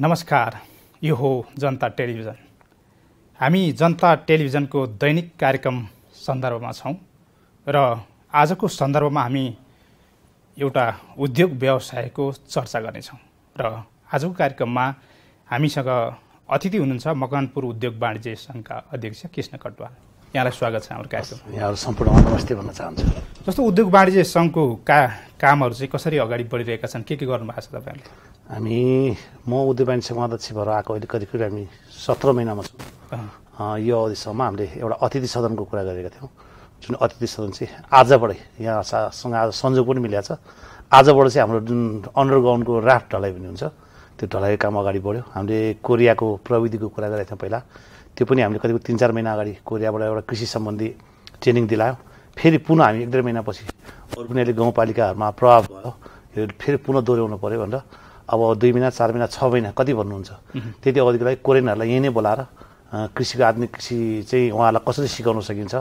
नमस्कार यो हो जनता टेलिभिजन। हामी जनता टेलिभिजनको दैनिक कार्यक्रम सन्दर्भमा छौँ र आजको सन्दर्भमा हामी एउटा उद्योग व्यवसायको चर्चा गर्नेछौँ र आजको कार्यक्रममा हामीसँग अतिथि हुनुहुन्छ मकवानपुर उद्योग वाणिज्य सङ्घका अध्यक्ष कृष्ण कटवाल। यहाँलाई स्वागत छ हाम्रो कार्यक्रम यहाँहरू सम्पूर्णमा नमस्ते भन्न चाहन्छु। जस्तो उद्योग वाणिज्य सङ्घको का कामहरू चाहिँ कसरी अगाडि बढिरहेका छन् के के गर्नुभएको छ तपाईँहरूले? हामी म उद्योग वाणिज्य सङ्घ अध्यक्ष भएर आएको अहिले करिब करिब हामी सत्र महिनामा छौँ। यो अवधिसम्म हामीले एउटा अतिथि सदनको कुरा गरेका थियौँ। जुन अतिथि सदन चाहिँ आजबाटै यहाँसँग आज संजोग पनि मिलेको छ। आजबाट चाहिँ हाम्रो जुन अन्डरग्राउन्डको राफ्ट ढलाइ पनि हुन्छ त्यो ढलाइको काम अगाडि बढ्यो। हामीले कोरियाको प्रविधिको कुरा गरेका थियौँ पहिला। त्यो पनि हामीले करिब तिन चार महिना अगाडि कोरियाबाट एउटा कृषि सम्बन्धी ट्रेनिङ दिलायो। फेरि पुनः हामी एक डेढ महिनापछि अरू पनि अहिले गाउँपालिकाहरूमा प्रभाव भयो। यो फेरि पुनः दोहोऱ्याउनु पऱ्यो भनेर अब दुई महिना चार महिना छ महिना कति भन्नुहुन्छ? त्यति अवधिको लागि कोरियनहरूलाई यहीँ नै बोलाएर कृषिको आधुनिक कृषि चाहिँ उहाँहरूलाई कसरी सिकाउन सकिन्छ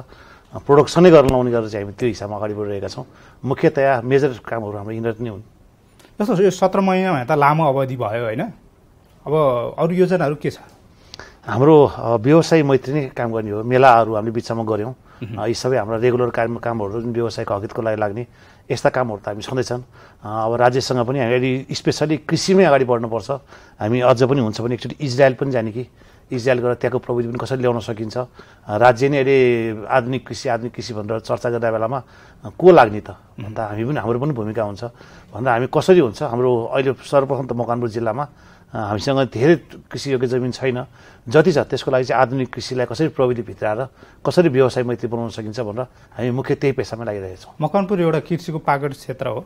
प्रोडक्सनै गर्न लाउने गरेर चाहिँ हामी त्यो हिसाबमा अगाडि बढिरहेका छौँ। मुख्यतया मेजर कामहरू हाम्रो यिनीहरू नै हुन्। जस्तो यो सत्र महिनामा त लामो अवधि भयो होइन। अब अरू योजनाहरू के छ? हाम्रो व्यवसाय मैत्री नै काम गर्ने हो मेलाहरू हामीले बिचमा गऱ्यौँ। यी सबै हाम्रो रेगुलर काम कामहरू जुन व्यवसायको हकितको लागि लाग्ने यस्ता कामहरू त हामी छँदैछन्। अब राज्यसँग पनि हामी स्पेसली कृषिमै अगाडि बढ्नुपर्छ। हामी अझ पनि हुन्छ भने एकचोटि इजरायल पनि जाने कि इजरायल गएर त्यहाँको प्रविधि पनि कसरी ल्याउन सकिन्छ? राज्य नै अहिले आधुनिक कृषि आधुनिक कृषि भनेर चर्चा गर्दा बेलामा को लाग्ने त? भन्दा हामी पनि हाम्रो पनि भूमिका हुन्छ। भन्दा हामी कसरी हुन्छ? हाम्रो अहिले सर्वप्रथम त मकवानपुर जिल्लामा हामीसँग धेरै कृषियोग्य जमिन छैन। जति छ त्यसको लागि चाहिँ आधुनिक कृषिलाई कसरी प्रविधि भित्राएर कसरी व्यवसाय मैत्री बनाउन सकिन्छ भनेर हामी मुख्य त्यही पेसामा लागिरहेछौँ मकवानपुर एउटा कृषिको पागड क्षेत्र हो।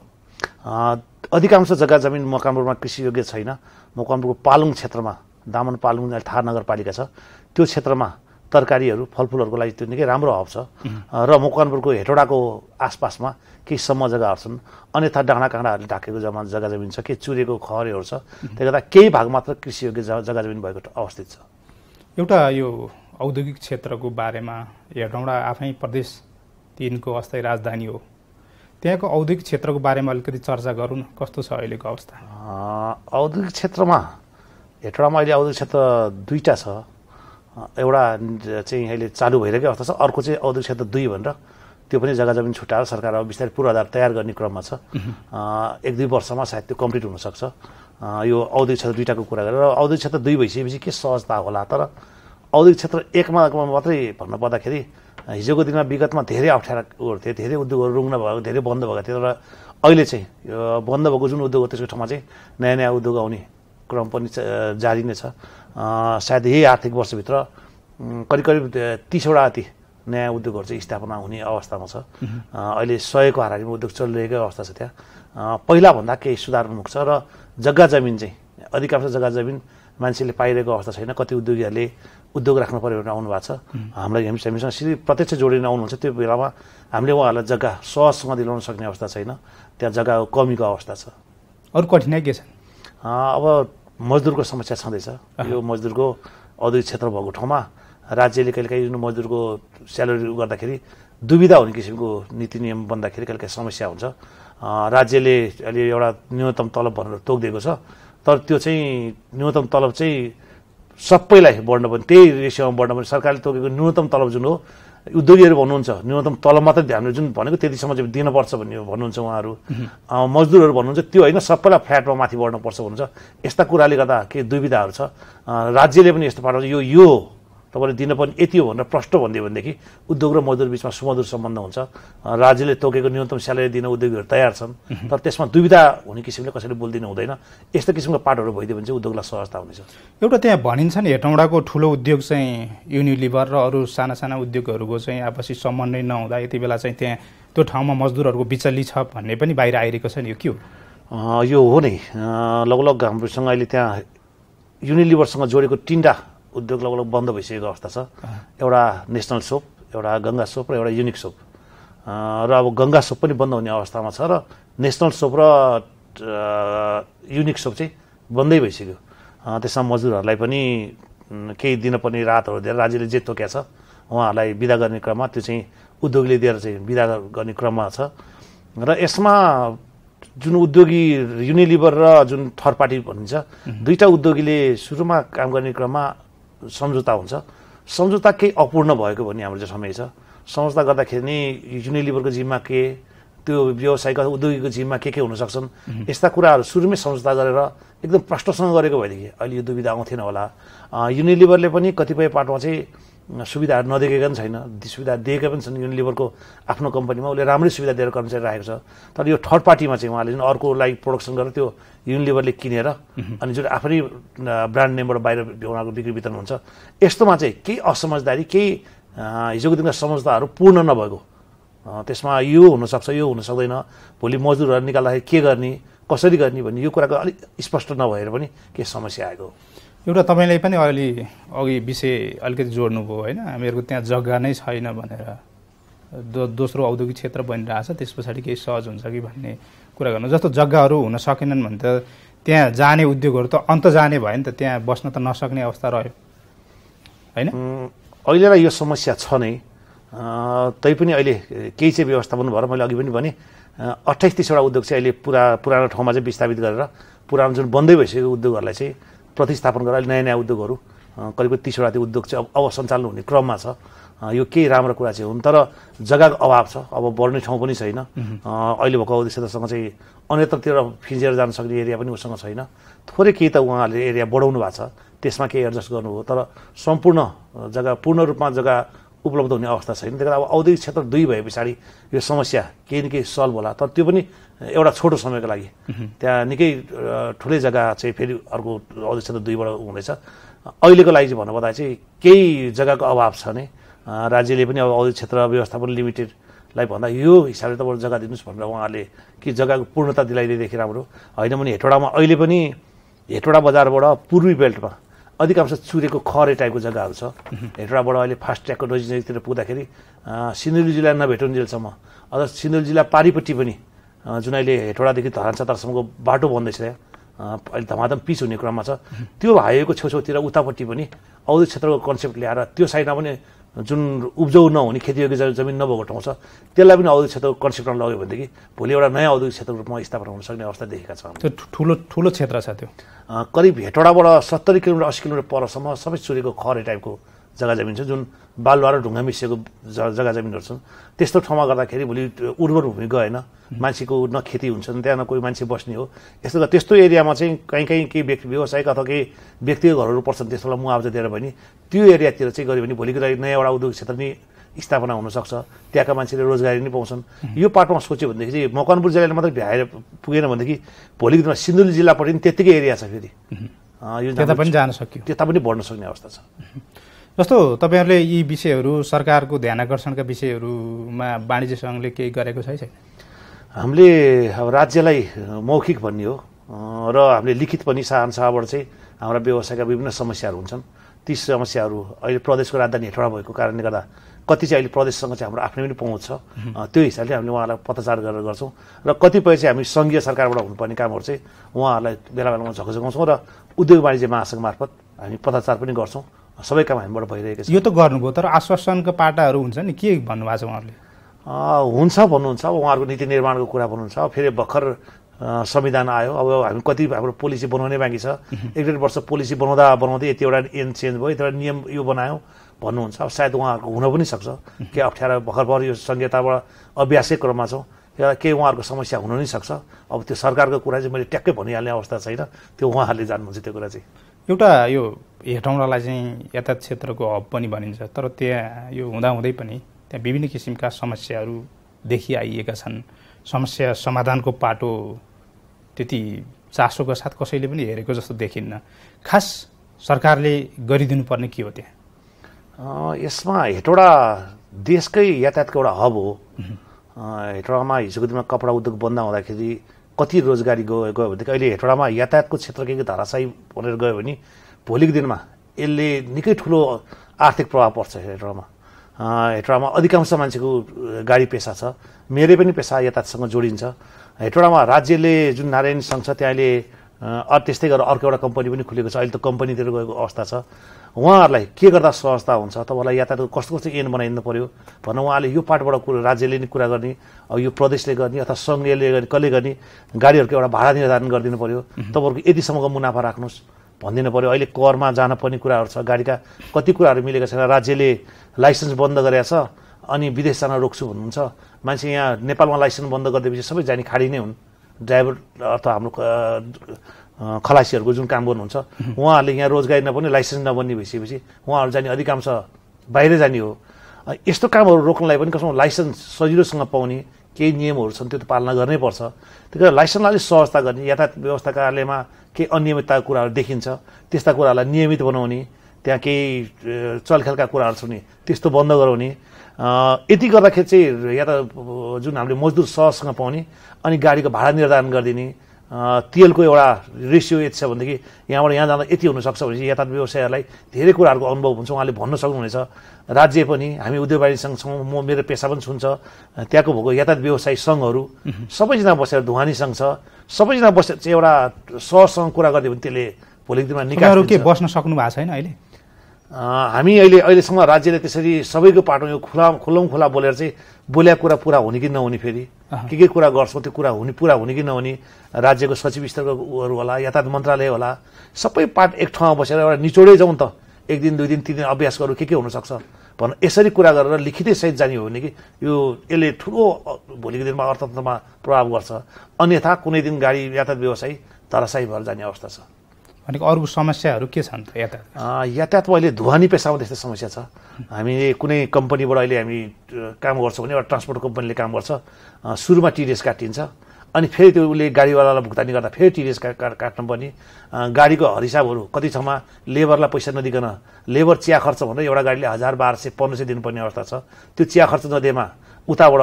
अधिकांश जग्गा जमिन मकवानपुरमा कृषियोग्य छैन। मकवानपुरको पालुङ क्षेत्रमा दामन पालुङ थार नगरपालिका छ। त्यो क्षेत्रमा तरकारीहरू फलफुलहरूको लागि त्यो निकै राम्रो हब छ। र मकवानपुरको हेटौडाको आसपासमा केही सम्म जग्गाहरू छन्। अन्यथा डाँडा काँडाहरूले ढाकेको जम्मा जग्गा जमिन छ केही चुरेको खहरहरू छ। त्यसले गर्दा केही भाग मात्र कृषियोग्य जग्गा जमिन भएको अवस्थित छ। एउटा यो औद्योगिक क्षेत्रको बारेमा हेटौँडा आफै प्रदेश तिनको अस्थायी राजधानी हो। त्यहाँको औद्योगिक क्षेत्रको बारेमा अलिकति चर्चा गरौँ न कस्तो छ अहिलेको अवस्था? औद्योगिक क्षेत्रमा हेटौडामा अहिले औद्योगिक क्षेत्र दुईवटा छ। एउटा चाहिँ अहिले चालु भइरहेकै अवस्था छ। अर्को चाहिँ औद्योगिक क्षेत्र दुई भनेर। त्यो पनि जग्गा जमिन छुट्याएर सरकार अब बिस्तारै पूर्वाधार तयार गर्ने क्रममा छ। एक दुई वर्षमा सायद त्यो कम्प्लिट हुनसक्छ। यो औद्योगिक क्षेत्र दुईवटाको कुरा गरेर औद्योगिक क्षेत्र दुई भइसकेपछि के सहजता होला? तर औद्योगिक क्षेत्र एकमा मात्रै भन्नु पर्दाखेरि हिजोको दिनमा विगतमा धेरै अप्ठ्यारा उयोहरू थिए धेरै उद्योगहरू रुग्न भएको धेरै बन्द भएको थियो र अहिले चाहिँ यो बन्द भएको जुन उद्योग हो त्यसको ठाउँमा चाहिँ नयाँ नयाँ उद्योग आउने क्रम पनि जारी नै छ। सायद यही आर्थिक वर्षभित्र करिब करिब तिसवटा जति नयाँ उद्योगहरू चाहिँ स्थापना हुने अवस्थामा छ। अहिले सयको हाराहारीमा उद्योग चलिरहेकै अवस्था छ त्यहाँ। पहिलाभन्दा केही सुधारमुख छ र जग्गा जमिन चाहिँ अधिकांश जग्गा जमिन मान्छेले पाइरहेको अवस्था छैन कति उद्योगीहरूले उद्योग राख्नु पऱ्यो भनेर आउनु भएको छ हामीलाई हामी हामीसँग सिधै प्रत्यक्ष जोडिन आउनुहुन्छ। त्यो बेलामा हामीले उहाँहरूलाई जग्गा सहजसँग दिलाउन सक्ने अवस्था छैन। त्यहाँ जग्गाको कमीको अवस्था छ। अरू कठिनाइ के अ, अब मजदुरको समस्या छँदैछ। यो मजदुरको औद्योगिक क्षेत्र भएको ठाउँमा राज्यले कहिलेकाहीँ जुन मजदुरको स्यालेरी गर्दाखेरि दुविधा हुने किसिमको नीति नियम बन्दाखेरि कहिलेकाहीँ समस्या हुन्छ। राज्यले अहिले एउटा न्यूनतम तलब भनेर तोकिदिएको छ। तर त्यो चाहिँ न्यूनतम तलब चाहिँ सबैलाई बढ्न पनि त्यही रेसियोमा बढ्न पनि सरकारले तोकेको न्यूनतम तलब जुन हो उद्योगीहरू भन्नुहुन्छ न्यूनतम तलब मात्रै हामीले जुन भनेको त्यतिसम्म चाहिँ दिनुपर्छ भन्ने भन्नुहुन्छ उहाँहरू। मजदुरहरू भन्नुहुन्छ त्यो होइन सबैलाई फ्ल्याटमा माथि बढ्नुपर्छ भन्नुहुन्छ। यस्ता कुराले गर्दा केही दुविधाहरू छ? राज्यले पनि यस्तो पाराले यो यो तपाईँले दिनुपर्ने यति हो भनेर प्रष्ट भनिदियो भनेदेखि उद्योग र मजदुर बिचमा सुमधुर सम्बन्ध हुन्छ। राज्यले तोकेको न्यूनतम स्यालेरी दिन उद्योगीहरू तयार छन् तर त्यसमा दुविधा हुने किसिमले कसैले बोलिदिनु हुँदैन। यस्तो किसिमको पाठहरू भइदियो भने चाहिँ उद्योगलाई सहजता हुनेछ। एउटा त्यहाँ भनिन्छ नि हेटौँडाको ठुलो उद्योग चाहिँ युनिलिभर र अरू साना साना उद्योगहरूको चाहिँ आपसी समन्वय नहुँदा यति बेला चाहिँ त्यहाँ त्यो ठाउँमा मजदुरहरूको बिचल्ली छ भन्ने पनि बाहिर आइरहेको छ नि यो के हो? यो हो नै। लगभग हाम्रोसँग अहिले त्यहाँ युनिलिभरसँग जोडेको तिनवटा उद्योग लगभग बन्द भइसकेको अवस्था छ। एउटा नेसनल सोप एउटा गङ्गा सोप र एउटा युनिक सोप। र अब गङ्गा सोप पनि बन्द हुने अवस्थामा छ र नेसनल सोप र युनिक सोप चाहिँ बन्दै भइसक्यो। त्यसमा मजदुरहरूलाई पनि केही दिनपर्ने राहतहरू दिएर राज्यले जे तोकेको छ। उहाँहरूलाई विदा गर्ने क्रममा त्यो चाहिँ उद्योगले दिएर चाहिँ विदा गर्ने क्रममा छ। र यसमा जुन उद्योगी युनिलिभर र जुन थर्ड पार्टी भनिन्छ दुईटा उद्योगीले सुरुमा काम गर्ने क्रममा सम्झौता हुन्छ। सम्झौता केही अपूर्ण भएको भन्ने हाम्रो चाहिँ समय छ। सम्झौता गर्दाखेरि नै युनिलिभरको जिम्मा के त्यो व्यवसायिक उद्योगीको जिम्मा के के हुन सक्छन् यस्ता कुराहरू सुरुमै सम्झौता गरेर एकदम प्रष्टसँग गरेको भएदेखि अहिले यो दुविधा आउँथेन होला। युनिलिभरले पनि कतिपय पाटोमा चाहिँ सुविधाहरू नदेखेका पनि छैन। सुविधा दिएका पनि छन्। युनिलिभरको आफ्नो कम्पनीमा उसले राम्रै सुविधा दिएर कर्मचारी राखेको छ। तर यो थर्ड पार्टीमा चाहिँ उहाँले जुन अर्कोलाई प्रोडक्सन गरेर त्यो युनिलिभरले किनेर अनि जुन आफ्नै ब्रान्ड नेमबाट बाहिर उहाँको बिक्री वितरण हुन्छ। यस्तोमा चाहिँ केही असमझदारी केही हिजोको दिनका सम्झौताहरू पूर्ण नभएको। त्यसमा यो हुनसक्छ यो हुन सक्दैन भोलि मजदुरहरू निकाल्दाखेरि के गर्ने कसरी गर्ने भन्ने यो कुराको अलिक स्पष्ट नभएर पनि के समस्या आएको। एउटा तपाईँले पनि अलि अघि विषय अलिकति जोड्नुभयो होइन? हामीहरूको त्यहाँ जग्गा नै छैन भनेर। दो दोस्रो औद्योगिक क्षेत्र बनिरहेछ त्यस पछाडि केही सहज हुन्छ कि भन्ने कुरा गर्नु। जस्तो जग्गाहरू हुन सकेनन् भने त त्यहाँ जाने उद्योगहरू त अन्त जाने भयो नि त त्यहाँ बस्न त नसक्ने अवस्था रह्यो। होइन? अहिलेलाई यो समस्या छ नै। तैपनि अहिले केही चाहिँ व्यवस्थापन भएर मैले अघि पनि भने अठाइस तिसवटा उद्योग चाहिँ अहिले पुरा पुरानो ठाउँमा चाहिँ विस्थापित गरेर पुरानो जुन बन्दै भइसकेको उद्योगहरूलाई चाहिँ प्रतिस्थापन गरेर नयाँ नयाँ उद्योगहरू करिब तिसवटा त्यो उद्योग चाहिँ अब सञ्चालन हुने क्रममा छ। यो केही राम्रो कुरा चाहिँ हुन् तर जग्गाको अभाव छ। अब बढ्ने ठाउँ पनि छैन। अहिले भएको क्षेत्रसँग चाहिँ अन्यत्रतिर फिजेर जान सक्ने एरिया पनि उसँग छैन। थोरै केही त उहाँहरूले एरिया बढाउनु भएको छ। त्यसमा केही एडजस्ट गर्नुभयो तर सम्पूर्ण जग्गा पूर्ण रूपमा जग्गा उपलब्ध हुने अवस्था छैन त्यही अब औद्योगिक क्षेत्र दुई भए पछाडि यो समस्या केही न केही सल्भ होला। तर त्यो पनि एउटा छोटो समयको लागि। त्यहाँ निकै ठुलै जग्गा चाहिँ फेरि अर्को औद्योगिक क्षेत्र दुईबाट हुँदैछ। अहिलेको लागि चाहिँ भन्नुपर्दा चाहिँ केही जग्गाको अभाव छ नै राज्यले पनि अब औद्योगिक क्षेत्र व्यवस्थापन लिमिटेडलाई भन्दा यो हिसाबले तपाईँ जग्गा दिनुहोस् भनेर उहाँहरूले कि जग्गाको पूर्णता दिलाइदिएदेखि राम्रो। होइन भने हेटौडामा अहिले पनि हेटौडा बजारबाट पूर्वी बेल्टमा अधिकांश चुरेको खरे टाइपको जग्गाहरू छ हेटौडाबाट अहिले फास्ट ट्र्याकको नजिकतिर पुग्दाखेरि सिन्धुली जिल्ला नभेटुन्जेलसम्म अझ सिन्धुली जिल्ला पारिपट्टि पनि जुन अहिले हेटौडादेखि धरान बाटो बन्दैछ अहिले धमाधम पिच हुने क्रममा छ। त्यो हाइवेको छेउछेउतिर उतापट्टि पनि औद्योगिक क्षेत्रको कन्सेप्ट ल्याएर त्यो साइडमा पनि जुन उब्जाउ नहुने खेतीयोग्य जमिन नभएको ठाउँ छ त्यसलाई पनि औद्योगिक क्षेत्रको कन्सेप्टमा लग्यो भनेदेखि भोलि एउटा नयाँ औद्योगिक क्षेत्रको रूपमा स्थापना हुन सक्ने अवस्था देखेका छौँ त्यो ठुलो ठुलो क्षेत्र छ त्यो। करिब हेटौडाबाट सत्तरी किलोमिटर अस्सी किलोमिटर परसम्म सबै चुरेको खरे टाइपको जग्गा जमिन छ जुन बालुवा र ढुङ्गा मिसिएको जग्गा जमिनहरू छन् त्यस्तो ठाउँमा गर्दाखेरि भोलि उर्वर भूमि गएन मान्छेको न खेती हुन्छ त्यहाँ न कोही मान्छे बस्ने हो। यस्तो त्यस्तो एरियामा चाहिँ कहीँ कहीँ केही व्यक्ति व्यवसायिक अथवा केही व्यक्तिगत घरहरू पर्छन् त्यस्तोलाई मुआवजा दिएर भने त्यो एरियातिर चाहिँ गऱ्यो भने भोलिको लागि नयाँ एउटा उद्योग क्षेत्र नै स्थापना हुनसक्छ। त्यहाँका मान्छेले रोजगारी नै पाउँछन्। यो पाटोमा सोच्यो भनेदेखि चाहिँ मकनपुर जिल्लाले मात्रै भ्याएर पुगेन भनेदेखि भोलिको दिनमा सिन्धुली जिल्लापट्टि पनि त्यत्तिकै एरिया छ फेरि। यो त्यता पनि जान सक्यो। त्यता पनि बढ्न सक्ने अवस्था छ। जस्तो तपाईँहरूले यी विषयहरू सरकारको ध्यान आकर्षणका विषयहरूमा वाणिज्य सङ्घले केही गरेको छ छैन? हामीले अब राज्यलाई मौखिक भन्ने हो र हामीले लिखित पनि शाहबाट चाहिँ हाम्रा व्यवसायका विभिन्न समस्याहरू हुन्छन्। ती समस्याहरू अहिले प्रदेशको राजधानी हेटौडा भएको कारणले गर्दा कति चाहिँ अहिले प्रदेशसँग चाहिँ हाम्रो आफ्नै पनि पहुँच छ। त्यो हिसाबले हामीले उहाँलाई पत्रचार गरेर गर्छौँ। र कतिपय चाहिँ हामी सङ्घीय सरकारबाट हुनुपर्ने कामहरू चाहिँ उहाँहरूलाई बेला बेलामा झकझगाउँछौँ र उद्योग वाणिज्य महासङ्घ मार्फत हामी पत्रचार पनि गर्छौँ। सबै काम हामीबाट भइरहेको छ। यो त गर्नुभयो तर आश्वासनको पाटाहरू हुन्छ नि के भन्नुभएको छ उहाँहरूले? हुन्छ भन्नुहुन्छ अब उहाँहरूको नीति निर्माणको कुरा भन्नुहुन्छ फेरि भर्खर संविधान आयो अब हामी कति हाम्रो पोलिसी बनाउने बाँकी छ। एक डेढ वर्ष पोलिसी बनाउँदा बनाउँदै यतिवटा एन चेन्ज भयो यतिवटा नियम यो बनायो भन्नुहुन्छ। अब सायद उहाँहरूको हुन पनि सक्छ। के अप्ठ्यारो भर्खर भर्खर यो संहिताबाट अभ्यासै क्रममा छौँ। केही उहाँहरूको समस्या हुन नै सक्छ। अब त्यो सरकारको कुरा चाहिँ मैले ट्याक्कै भनिहाल्ने अवस्था छैन। त्यो उहाँहरूले जान्नुहुन्छ त्यो कुरा चाहिँ। एउटा यो हेटौँडालाई चाहिँ यातायात क्षेत्रको हब पनि भनिन्छ तर त्यहाँ यो हुँदाहुँदै पनि त्यहाँ विभिन्न किसिमका समस्याहरू देखिआइएका छन्। समस्या समाधानको पाटो त्यति चासोका साथ कसैले पनि हेरेको जस्तो देखिन्न। खास सरकारले गरिदिनु पर्ने के हो त्यहाँ? यसमा हेटौडा देशकै यातायातको एउटा हब हो। हेटौडामा हिजोको दिनमा कपडा उद्योग बन्द हुँदाखेरि कति रोजगारी गयो गयो भनेदेखि अहिले हेटौडामा यातायातको क्षेत्र के के धाराशाही बनेर गयो भने भोलिको दिनमा यसले निकै ठुलो आर्थिक प्रभाव पर्छ हेटौडामा। हेटौडामा अधिकांश मान्छेको गाडी पेसा छ। मेरै पनि पेसा यातायातसँग जोडिन्छ। हेटौडामा राज्यले जुन नारायण सङ्घ छ त्यहाँले त्यस्तै गरेर अर्को एउटा कम्पनी पनि खुलेको छ। अहिले त कम्पनीतिर गएको अवस्था छ। उहाँहरूलाई के गर्दा सहजता हुन्छ? तपाईँलाई यातायातको कस्तो कस्तो एन बनाइदिनु पर्यो? भनेर उहाँले यो पार्टबाट कुरा राज्यले नि कुरा गर्ने यो प्रदेशले गर्ने अथवा सङ्घीयले गर्ने कसले गर्ने गाडीहरूको एउटा भाडा निर्धारण गरिदिनु पर्यो। तपाईँहरूको यतिसम्मको मुनाफा राख्नुहोस्। भनिदिनु पर्यो अहिले करमा जान पर्ने कुराहरू छ। गाडीका कति कुराहरू मिलेका छैन। राज्यले लाइसेन्स बन्द गरेका छ अनि विदेश जान रोक्छु भन्नुहुन्छ। मान्छे यहाँ नेपालमा लाइसेन्स बन्द गरिदिएपछि सबै जाने खाडी नै हुन्। ड्राइभर अथवा हाम्रो खलासीहरूको जुन काम गर्नुहुन्छ उहाँहरूले यहाँ रोजगारी नपर्ने लाइसेन्स नबन्ने भइसकेपछि उहाँहरू जाने अधिकांश बाहिरै जाने हो। यस्तो कामहरू रोक्नलाई पनि कसमा लाइसेन्स सजिलोसँग पाउने केही नियमहरू छन् त्यो त पालना गर्नै पर्छ। त्यही कारण लाइसेन्सलाई अलिक सहजता गर्ने यातायात व्यवस्था कार्यालयमा केही अनियमितताको कुराहरू देखिन्छ त्यस्ता कुराहरूलाई नियमित बनाउने त्यहाँ केही चलखेलका कुराहरू छ भने त्यस्तो बन्द गराउने यति गर्दाखेरि चाहिँ या त जुन हामीले मजदुर सहजसँग पाउने अनि गाडीको भाडा निर्धारण गरिदिने तेलको एउटा रेसियो यति छ भनेदेखि यहाँबाट यहाँ जाँदा यति हुनसक्छ भने चाहिँ यातायात व्यवसायहरूलाई धेरै कुराहरूको अनुभव हुन्छ उहाँले भन्न सक्नुहुनेछ। राज्य पनि हामी उद्योगवादीसँग छौँ म मेरो पेसा पनि छुन्छ त्यहाँको भएको यातायात व्यवसायी सङ्घहरू सबैजना बसेर धुवानी सङ्घ छ सबैजना बसेर चाहिँ एउटा सहजसँग कुरा गरिदियो भने त्यसले भोलिको दिनमा निकास तपाईँहरू के। बस्न सक्नु भएको छैन अहिले? हामी अहिले अहिलेसम्म राज्यले त्यसरी सबैको पाटो यो खुला खुल्लम खुला बोलेर चाहिँ बोलेको कुरा पुरा हुने कि नहुने फेरि। के के कुरा गर्छौँ त्यो कुरा हुने पुरा हुने कि नहुने? राज्यको सचिव स्तरको उहरू होला यातायात मन्त्रालय होला सबै पार्ट एक ठाउँमा बसेर एउटा निचोडै जाउँ त। एक दिन दुई दिन तिन दिन अभ्यास गरौँ के के हुनसक्छ? भन यसरी कुरा गरेर लिखितै सहित जाने हो भने कि यो यसले ठुलो भोलिको दिनमा अर्थतन्त्रमा प्रभाव गर्छ। अन्यथा कुनै दिन गाडी यातायात व्यवसायी तरासाई भएर जाने अवस्था छ। भनेको अरू समस्याहरू के छन् त यातायात यातायातमा अहिले धुवानी पेसामा त्यस्तो समस्या छ। हामीले कुनै कम्पनीबाट अहिले हामी काम गर्छौँ भने एउटा ट्रान्सपोर्ट कम्पनीले काम गर्छ। सुरुमा टिडिएस काटिन्छ। अनि फेरि त्यो उसले गाडीवालालाई भुक्तानी गर्दा फेरि टिडिएस का का- काट्नु पर्ने अ, गाडीको हिसाबहरू कति ठाउँमा लेबरलाई पैसा नदिकन लेबर चिया खर्च भनेर एउटा गाडीले हजार बाह्र सय पन्ध्र सय दिनुपर्ने अवस्था छ। त्यो चिया खर्च नदिएमा उताबाट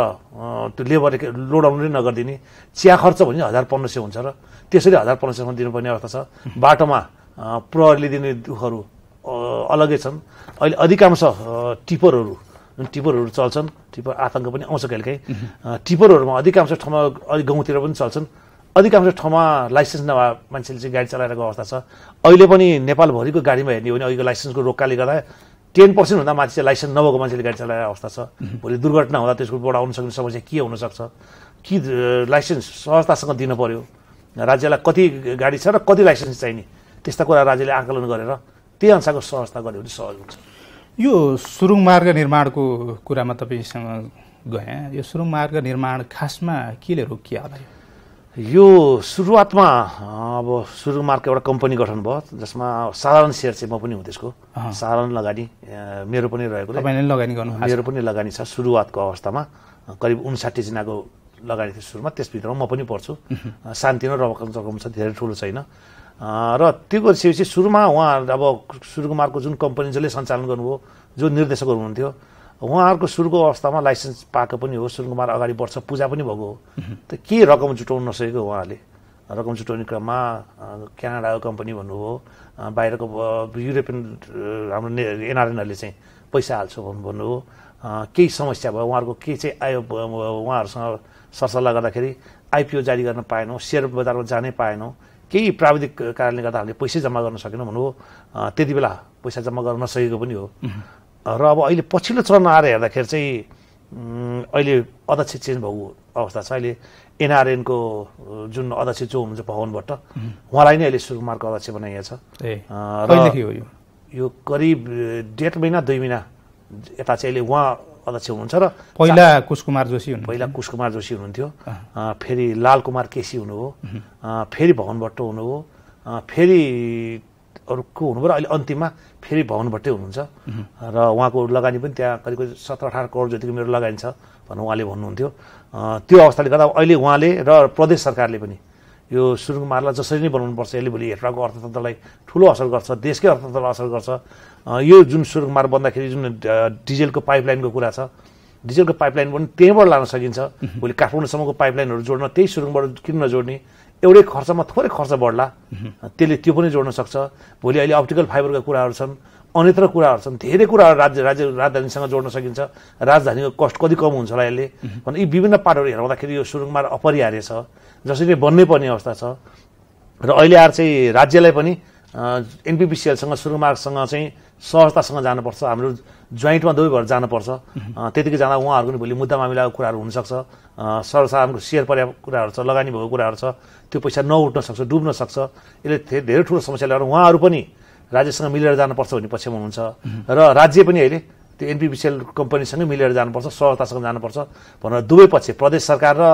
त्यो लेबर लोड आउनु नै नगरिदिने। चिया खर्च भने हजार पन्ध्र सय हुन्छ र त्यसरी हजार पन्ध्र सयसम्म दिनुपर्ने अवस्था छ। बाटोमा प्रहरीले दिने दुःखहरू अलगै छन्। अहिले अधिकांश टिपरहरू जुन टिपरहरू चल्छन्। टिपर आतङ्क पनि आउँछ कहिलेकाहीँ। टिपरहरूमा अधिकांश ठाउँमा अलिक गाउँतिर पनि चल्छन्। अधिकांश ठाउँमा लाइसेन्स नभए मान्छेले चाहिँ गाडी चलाइरहेको अवस्था छ। अहिले पनि नेपालभरिको गाडीमा हेर्ने हो भने अहिलेको लाइसेन्सको रोक्काले गर्दा टेन पर्सेन्टभन्दा माथि चाहिँ लाइसेन्स नभएको मान्छेले गाडी चलाइरहेको अवस्था छ। भोलि दुर्घटना हुँदा त्यसकोबाट आउन सक्ने समस्या के हुनसक्छ कि लाइसेन्स सहजतासँग दिनु पर्यो? राज्यलाई कति गाडी छ र कति लाइसेन्स चाहिने? त्यस्ता कुरा राज्यले आकलन गरेर त्यही अनुसारको सहजता गर्यो भने सहज हुन्छ। यो सुरुङ मार्ग निर्माणको कुरामा तपाईँसँग गएँ। यो सुरुङ मार्ग निर्माण खासमा केले रोकियो होला यो? सुरुवातमा अब सुरु मार्क एउटा कम्पनी गठन भयो जसमा साधारण सेयर चाहिँ म पनि हुँ त्यसको। साधारण लगानी मेरो पनि रहेको लगानी गर्नु मेरो पनि लगानी छ सुरुवातको अवस्थामा। करिब उन्साठी जनाको लगानी थियो सुरुमा त्यसभित्रमा म पनि पर्छु अ, सानतिनो रकम रकम छ धेरै ठुलो छैन। र त्यो गरिसकेपछि सुरुमा उहाँ अब सुरुकुमारको जुन कम्पनी जसले सञ्चालन गर्नुभयो जो निर्देशक हुनुहुन्थ्यो उहाँहरूको सुरुको अवस्थामा लाइसेन्स पाएको पनि हो सुरुकुमार अगाडि बढ्छ पूजा पनि भएको हो। त के रकम जुटाउनु नसकेको उहाँले? रकम जुटाउने क्रममा क्यानाडाको कम्पनी भन्नुभयो बाहिरको युरोपियन हाम्रो एनआरएनहरूले चाहिँ पैसा हाल्छु भन्नु भन्नुभयो। केही समस्या भयो? उहाँहरूको के चाहिँ आयो उहाँहरूसँग सरसल्लाह गर्दाखेरि आइपिओ जारी गर्न पाएनौँ सेयर बजारमा जानै पाएनौँ। केही प्राविधिक कारणले गर्दा हामीले पैसै जम्मा गर्न सकेनौँ भन्नुभयो त्यति बेला पैसा जम्मा गर्न नसकेको पनि हो। र अब अहिले पछिल्लो चरण आएर हेर्दाखेरि चाहिँ अहिले अध्यक्ष चेन्ज भएको अवस्था छ। अहिले एनआरएनको जुन अध्यक्ष जो हुनुहुन्छ भट्ट उहाँलाई नै अहिले सुकुमारको अध्यक्ष बनाइएको छ। र यो? करिब डेढ महिना दुई महिना यता चाहिँ अहिले उहाँ अध्यक्ष हुनुहुन्छ र पहिला कुशकुमार जोशी हुनु पहिला कुशकुमार जोशी हुनुहुन्थ्यो। फेरि लाल कुमार केसी हुनुभयो। फेरि भवन भट्ट हुनुभयो। फेरि अरू को हुनुभयो र अहिले अन्तिममा फेरि भवन भट्टै हुनुहुन्छ। र उहाँको लगानी पनि त्यहाँ करिब करिब सत्र अठार करोड जतिको मेरो लगानी छ भनेर उहाँले भन्नुहुन्थ्यो। त्यो अवस्थाले गर्दा अहिले उहाँले र प्रदेश सरकारले पनि यो सुरुङमारलाई जसरी नै बनाउनुपर्छ यसले भोलि हेटराको अर्थतन्त्रलाई ठुलो असर गर्छ देशकै अर्थतन्त्रलाई असर गर्छ। यो जुन सुरुङमार बन्दाखेरि जुन डिजेलको पाइपलाइनको कुरा छ डिजेलको पाइपलाइन पनि त्यहीँबाट लान सकिन्छ। भोलि काठमाडौँसम्मको पाइपलाइनहरू जोड्न त्यही सुरुङबाट किन नजोड्ने एउटै खर्चमा थोरै खर्च बढ्ला त्यसले त्यो पनि जोड्न सक्छ। भोलि अहिले अप्टिकल फाइबरका कुराहरू छन् अन्यत्र कुराहरू छन् धेरै कुराहरू राज्य राज्य राजधानीसँग जोड्न सकिन्छ। राजधानीको कस्ट कति कम हुन्छ होला यसले। भने यी विभिन्न पार्टहरू हेराउँदाखेरि यो सुरुङमार अपरिहार्य छ। जसरी बन्नै पर्ने अवस्था छ। र अहिले आएर चाहिँ राज्यलाई पनि एनपिपिसिएलसँग सुरुमार्गसँग चाहिँ सहजतासँग जानुपर्छ। हाम्रो जोइन्टमा दुवै भएर जानुपर्छ। त्यतिकै जाँदा उहाँहरूको पनि भोलि मुद्दा मामिलाको कुराहरू हुनसक्छ। सर्वसाधारणको सेयर परेको कुराहरू छ लगानी भएको कुराहरू छ। त्यो पैसा नउठ्न सक्छ डुब्न सक्छ। यसले धेरै ठुलो समस्या ल्याएर उहाँहरू पनि राज्यसँग मिलेर जानुपर्छ भन्ने पक्षमा हुनुहुन्छ। र राज्य पनि अहिले त्यो एनपिपिसिएल कम्पनीसँगै मिलेर जानुपर्छ सहजतासँग जानुपर्छ भनेर दुवै पक्ष प्रदेश सरकार र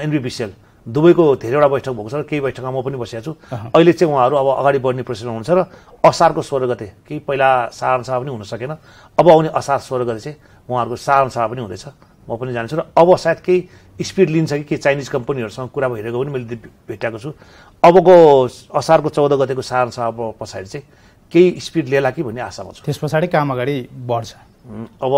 एनपिपिसिएल दुबईको धेरैवटा बैठक भएको छ र केही बैठकमा म पनि बसिएको छु अहिले चाहिँ उहाँहरू अब अगाडि बढ्ने प्रोसेसमा हुनुहुन्छ र असारको सोह्र गते केही पहिला सारणसभा पनि हुन सकेन। अब आउने असार सोह्र गते चाहिँ उहाँहरूको सारणसभा पनि हुँदैछ। म पनि जान्छु र अब सायद केही स्पिड लिन्छ कि केही चाइनिज कम्पनीहरूसँग कुरा भइरहेको पनि मैले भेटाएको छु। अबको असारको चौध गतेको सारणसभा पछाडि चाहिँ केही स्पिड लिएला कि भन्ने आशामा छु। त्यस पछाडि काम अगाडि बढ्छ। अब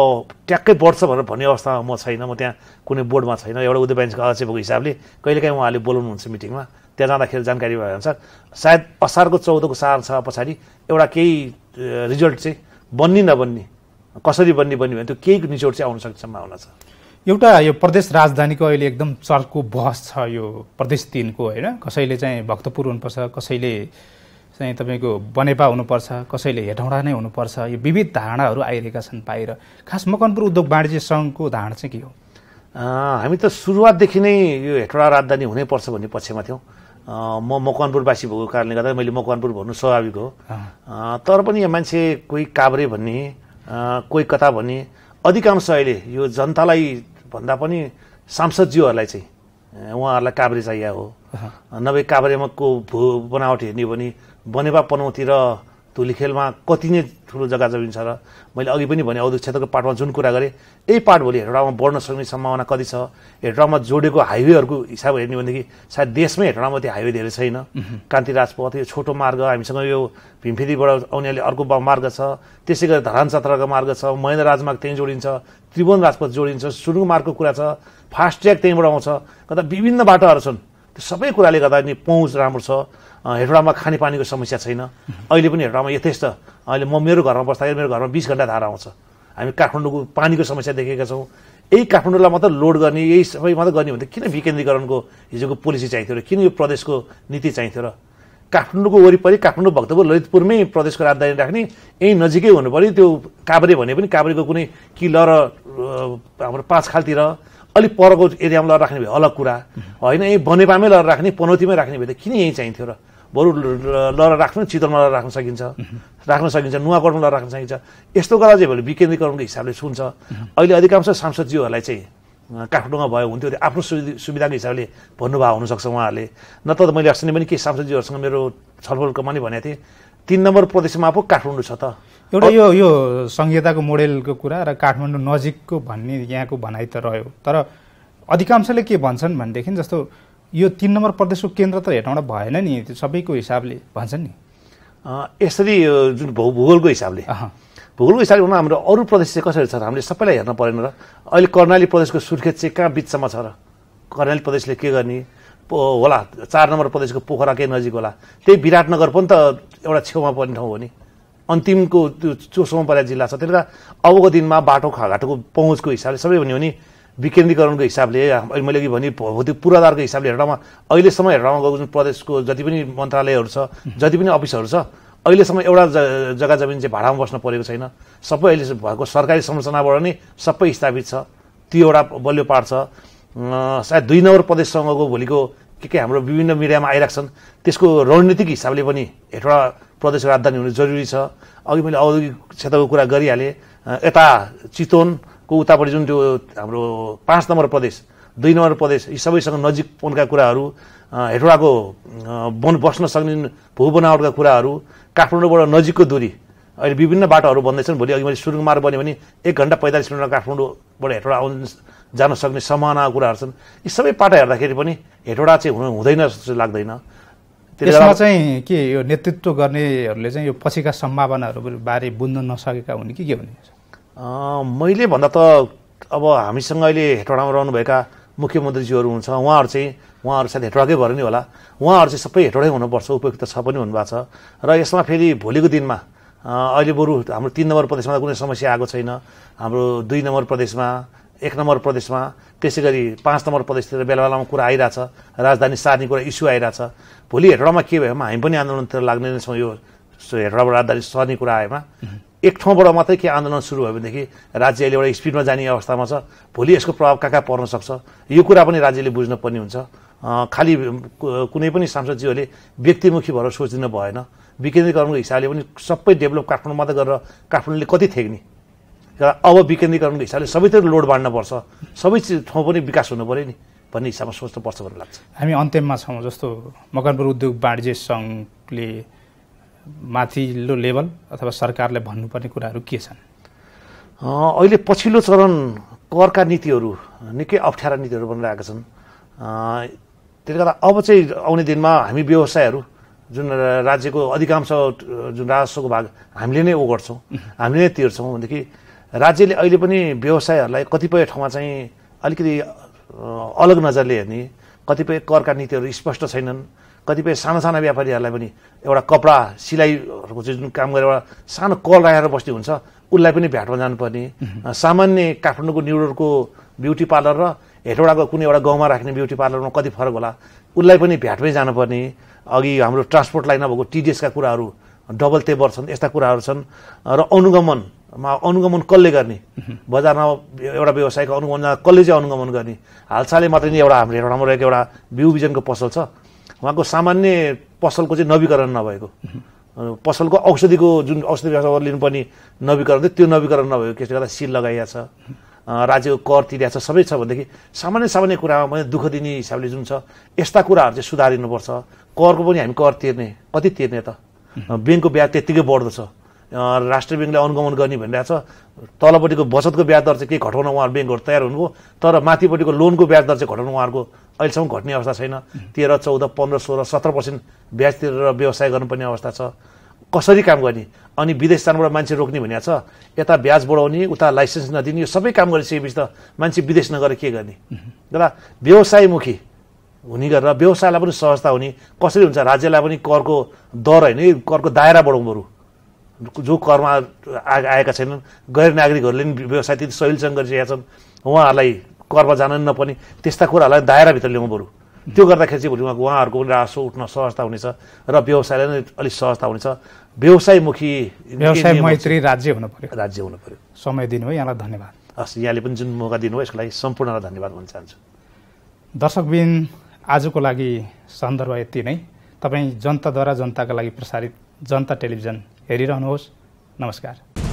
ट्याक्कै बढ्छ भनेर भन्ने अवस्थामा म छैन म त्यहाँ कुनै बोर्डमा छैन एउटा उद्योग ब्याङ्कको अध्यक्ष हिसाबले कहिलेकाहीँ उहाँले बोलाउनुहुन्छ मिटिङमा त्यहाँ जाँदाखेरि जानकारी भएअनुसार सायद असारको चौधको सार छ पछाडि एउटा केही रिजल्ट चाहिँ बन्ने नबन्ने कसरी बन्ने बन्ने भने त्यो केही निचोड चाहिँ आउन सक्ने सम्भावना छ। एउटा यो प्रदेश राजधानीको अहिले एकदम चर्को बहस छ यो प्रदेश तिनको होइन? कसैले चाहिँ भक्तपुर हुनुपर्छ कसैले चाहिँ तपाईँको बनेपा हुनुपर्छ कसैले हेटौँडा नै हुनुपर्छ यो विविध धारणाहरू आइरहेका छन् बाहिर। खास मकनपुर उद्योग वाणिज्य सङ्घको धारणा चाहिँ के हो? हामी त सुरुवातदेखि नै यो हेटौँडा राजधानी हुनैपर्छ भन्ने पक्षमा थियौँ। म मकवानपुरवासी भएको कारणले गर्दा मैले मकवानपुर भन्नु स्वाभाविक हो। तर पनि यो मान्छे कोही काभ्रे भन्ने कोही कता भन्ने अधिकांश अहिले यो जनतालाई भन्दा पनि सांसदज्यूहरूलाई चाहिँ उहाँहरूलाई काभ्रे चाहिएको हो। नभए काभ्रेमा को भू बनावट हेर्ने भने बनेपा पनौती र धुलीखेलमा कति नै ठुलो जग्गा जमिन छ र मैले अघि पनि भने औद्योगिक क्षेत्रको पार्टमा जुन कुरा गरेँ यही पार्ट भोलि हेटौँडामा बढ्न सक्ने सम्भावना कति छ हेटौँडामा जोडेको हाइवेहरूको हिसाब हेर्ने भनेदेखि सायद देशमै हेटौँडामा त्यो हाइवे धेरै छैन। कान्ति राजपथ यो छोटो मार्ग हामीसँग यो भीमफेदीबाट आउने अर्को मार्ग छ त्यसै गरी धरान चत्रको मार्ग छ महेन्द्र राजमार्ग त्यहीँ जोडिन्छ त्रिभुवन राजपथ जोडिन्छ सुरुङ मार्गको कुरा छ फास्ट ट्र्याक त्यहीँबाट आउँछ। कता विभिन्न बाटोहरू छन्। त्यो सबै कुराले गर्दा नि पहुँच राम्रो छ। हेटौँडामा खानेपानीको समस्या छैन। अहिले पनि हेटौँडामा यथेष्ट अहिले म मेरो घरमा बस्दाखेरि मेरो घरमा बिस घन्टा धारा आउँछ। हामी काठमाडौँको पानीको समस्या देखेका छौँ। यही काठमाडौँलाई मात्र लोड गर्ने यही सबै मात्रै गर्ने भने किन विकेन्द्रीकरणको हिजोको पोलिसी चाहिन्थ्यो र किन यो प्रदेशको नीति चाहिन्थ्यो र? काठमाडौँको वरिपरि काठमाडौँ भक्तपुर ललितपुरमै प्रदेशको राजधानी राख्ने यहीँ नजिकै हुनु पऱ्यो। त्यो काभ्रे भने पनि काभ्रेको कुनै कि ल र हाम्रो पाँच खालतिर अलिक परको एरियामा लगेर राख्ने भए अलग कुरा। होइन यहीँ बनेपामै लगेर राख्ने पनौतीमै राख्ने भए त किन यहीँ चाहिन्थ्यो र? बरु लर राख्नु चितवनमा लर राख्न सकिन्छ। राख्न सकिन्छ नुवाकोटमा लर राख्न सकिन्छ। यस्तो गर्दा चाहिँ भोलि विकेन्द्रीकरणको हिसाबले सुन्छ। अहिले अधिकांश सांसदज्यूहरूलाई चाहिँ काठमाडौँमा भयो हुन्थ्यो आफ्नो सुविधाको हिसाबले भन्नुभएको हुनसक्छ उहाँहरूले। नत्र त मैले अस्ति पनि केही सांसदज्यूहरूसँग मेरो छलफल कमाने भनेको थिएँ। तिन नम्बर प्रदेशमा पो काठमाडौँ छ त। एउटा यो यो संहिताको मोडेलको कुरा र काठमाडौँ नजिकको भन्ने यहाँको भनाइ त रह्यो। तर अधिकांशले के भन्छन् भनेदेखि जस्तो यो तिन नम्बर प्रदेशको केन्द्र त हेटौँडा भएन नि त्यो सबैको हिसाबले भन्छन् नि। यसरी जुन भूगोलको हिसाबले। भूगोलको हिसाबले हुन हाम्रो अरू प्रदेश चाहिँ कसरी छ हामीले सबैलाई हेर्न परेन र अहिले कर्णाली प्रदेशको सुर्खेत चाहिँ कहाँ बिचसम्म छ र? कर्णाली प्रदेशले के गर्ने? होला चार नम्बर प्रदेशको पोखरा केही नजिक होला? त्यही विराटनगर पनि त एउटा छेउमा पर्ने ठाउँ हो नि। अन्तिमको त्यो चोसोमा परेको जिल्ला छ। त्यसले गर्दा अबको दिनमा बाटो खाघाटोको पहुँचको हिसाबले सबै भन्यो भने विकेन्द्रीकरणको हिसाबले मैले अघि भने भौतिक पूर्वाधारको हिसाबले हेर्दामा अहिलेसम्म हेर्दामा गएको जुन प्रदेशको जति पनि मन्त्रालयहरू छ जति पनि अफिसहरू छ अहिलेसम्म एउटा जग्गा जमिन चाहिँ भाडामा बस्न परेको छैन। सबै अहिले भएको सरकारी संरचनाबाट नै सबै स्थापित छ। त्यो एउटा बलियो पार्ट छ। सायद दुई नम्बर प्रदेशसँगको भोलिको के के हाम्रो विभिन्न मिडियामा आइरहेको छन् त्यसको रणनीतिक हिसाबले पनि हेटवटा प्रदेशको राजधानी हुनु जरुरी छ। अघि मैले औद्योगिक क्षेत्रको कुरा गरिहालेँ। यता चितवन को उतापट्टि जुन त्यो हाम्रो पाँच नम्बर प्रदेश दुई नम्बर प्रदेश यी सबैसँग नजिक पनका कुराहरू हेटौडाको बन बस्न सक्ने भू बनावटका कुराहरू काठमाडौँबाट नजिकको दूरी अहिले विभिन्न बाटोहरू बन्दैछन् भोलि अघि मैले सुरुङ मार्ग बन्यो भने एक घन्टा पैँतालिस मिनटमा काठमाडौँबाट हेटौडा आउनु जान सक्ने सम्भावना कुराहरू छन्। यी सबै पाटा हेर्दाखेरि पनि हेटौडा चाहिँ हुनु हुँदैन जस्तो लाग्दैन। त्यसमा चाहिँ के यो नेतृत्व गर्नेहरूले चाहिँ यो पछिका सम्भावनाहरू बारे बुझ्न नसकेका हुने कि के हुने? मैले भन्दा त अब हामीसँग अहिले हेटौडामा रहनुभएका मुख्यमन्त्रीज्यूहरू हुन्छ उहाँहरू चाहिँ उहाँहरू सायद हेटौडाकै भएर नि होला। उहाँहरू चाहिँ सबै हेटौडै हुनुपर्छ उपयुक्त छ पनि हुनुभएको छ। र यसमा फेरि भोलिको दिनमा अहिले बरु हाम्रो तिन नम्बर प्रदेशमा कुनै समस्या आएको छैन। हाम्रो दुई नम्बर प्रदेशमा एक नम्बर प्रदेशमा त्यसै गरी पाँच नम्बर प्रदेशतिर बेला बेलामा कुरा आइरहेछ। राजधानी सार्ने कुरा इस्यु आइरहेछ। भोलि हेटौँडामा के भयो हामी पनि आन्दोलनतिर लाग्ने नै छौँ यो हेटौँडाबाट राजधानी सर्ने कुरा आएमा। एक ठाउँबाट मात्रै के आन्दोलन सुरु भयो भनेदेखि राज्य अहिले एउटा स्पिडमा जाने अवस्थामा छ। भोलि यसको प्रभाव कहाँ कहाँ पर्न सक्छ? यो कुरा पनि राज्यले बुझ्नुपर्ने हुन्छ। खालि कुनै पनि सांसदज्यूहरूले व्यक्तिमुखी भएर सोचिदिनु भएन। विकेन्द्रीकरणको हिसाबले पनि सबै डेभलप काठमाडौँ मात्रै गरेर काठमाडौँले कति थेग्ने? अब विकेन्द्रीकरणको हिसाबले सबैतिर लोड बाँड्नुपर्छ सबै ठाउँ पनि विकास हुनु पऱ्यो नि भन्ने हिसाबमा सोच्नुपर्छ भन्ने लाग्छ। हामी अन्त्यममा छौँ जस्तो मकनपुर उद्योग वाणिज्य सङ्घले माथिल्लो लेभल अथवा सरकारले भन्नुपर्ने कुराहरू के छन्? अहिले पछिल्लो चरण करका नीतिहरू निकै अप्ठ्यारा नीतिहरू बनिरहेका छन्। त्यसले गर्दा अब चाहिँ आउने दिनमा हामी व्यवसायहरू जुन राज्यको अधिकांश जुन राजस्वको भाग हामीले नै ओगट्छौँ हामीले नै तिर्छौँ भनेदेखि राज्यले अहिले पनि व्यवसायहरूलाई कतिपय ठाउँमा चाहिँ अलिकति अलग नजरले हेर्ने कतिपय करका नीतिहरू स्पष्ट छैनन्। कतिपय साना साना व्यापारीहरूलाई पनि एउटा कपडा सिलाइहरूको चाहिँ जुन काम गरेर एउटा सानो कल राखेर बस्ने हुन्छ उसलाई पनि भ्याटमा जानुपर्ने। सामान्य काठमाडौँको न्युरोडको ब्युटी पार्लर र हेटौडाको कुनै एउटा गाउँमा राख्ने ब्युटी पार्लरमा कति फरक होला उसलाई पनि भ्याटमै जानुपर्ने। अघि हाम्रो ट्रान्सपोर्ट लाइन भएको टिडिएसका कुराहरू डबल तेबर छन् यस्ता कुराहरू छन्। र अनुगमनमा अनुगमन कसले गर्ने? बजारमा एउटा व्यवसायको अनुगमन कसले चाहिँ अनुगमन गर्ने? हालसालै मात्रै नै एउटा हाम्रो हेटौडामा रहेको एउटा बिउ बिजनको पसल छ। उहाँको सामान्य पसलको चाहिँ नवीकरण नभएको। पसलको औषधिको जुन औषधि व्यवसाय लिनुपर्ने नवीकरण थियो त्यो नवीकरण नभएको त्यसले गर्दा सिल लगाइएको छ राज्यको कर तिरिएको छ सबै छ भनेदेखि सामान्य सामान्य कुरामा पनि दुःख दिने हिसाबले जुन छ यस्ता कुराहरू चाहिँ सुधारिनुपर्छ। करको पनि हामी कर तिर्ने कति तिर्ने त? ब्याङ्कको ब्याज त्यत्तिकै बढ्दो छ राष्ट्रिय ब्याङ्कले अनुगमन गर्ने भनिरहेको छ तलपट्टिको बचतको ब्याज दर चाहिँ केही घटाउन उहाँहरू ब्याङ्कहरू तयार हुनुभयो तर माथिपट्टिको लोनको ब्याज दर चाहिँ घटाउनु उहाँहरूको अहिलेसम्म घट्ने अवस्था छैन। तेह्र चौध पन्ध्र सोह्र सत्र पर्सेन्ट ब्याज तिरेर व्यवसाय गर्नुपर्ने अवस्था छ। कसरी काम गर्ने? अनि विदेश जानुबाट मान्छे रोक्ने भनिएको छ यता ब्याज बढाउने उता लाइसेन्स नदिने यो सबै काम गरिसकेपछि त मान्छे विदेश नगएर के गर्ने? र व्यवसायमुखी हुने गरेर व्यवसायलाई पनि सहजता हुने कसरी हुन्छ? राज्यलाई पनि करको दर होइन करको दायरा बढाउँ बरु। जो करमा आएका छैनन् गैर नागरिकहरूले पनि व्यवसाय त्यति सहिलसँग गरिसकेका छन् उहाँहरूलाई करमा जान नपर्ने त्यस्ता कुराहरूलाई दायराभित्र ल्याउँ बरु। त्यो गर्दाखेरि चाहिँ भोलि उहाँहरूको पनि रासो उठ्न सहजता हुनेछ र व्यवसायलाई नै अलिक सहजता हुनेछ। व्यवसायमुखी व्यवसाय मैत्री राज्य हुनु पर्यो। राज्य हुनु पर्यो। समय दिनुभयो यहाँलाई धन्यवाद। हस् यहाँले पनि जुन मौका दिनुभयो यसको लागि सम्पूर्णलाई धन्यवाद भन्न चाहन्छु। दर्शकबिन आजको लागि सन्दर्भ यति नै। तपाईँ जनताद्वारा जनताका लागि प्रसारित जनता टेलिभिजन हेरिरहनुहोस्। नमस्कार।